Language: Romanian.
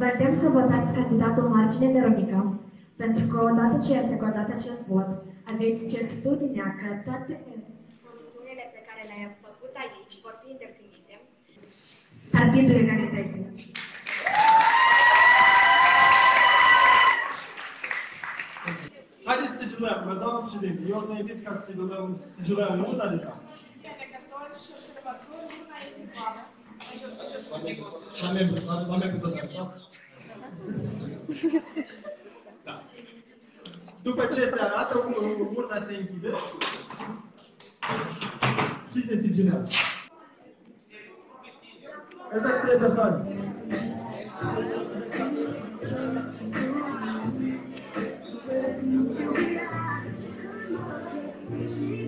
Vă îndemn să votați candidatul Margine Veronica, pentru că odată ce ați acordat acest vot, aveți certitudinea că toate promisiunile pe care le-am făcut aici vor fi îndeplinite. Partidul Egalității. Haideți să sigilăm, doamnă președinte, eu vă invit ca să sigilăm, sigilăm luna deja. Și a membru, la, la membru de da? Da. După ce se arată, u- urna se închide și se sigilează. Exact trei persoane. Mie secundul